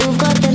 You've got the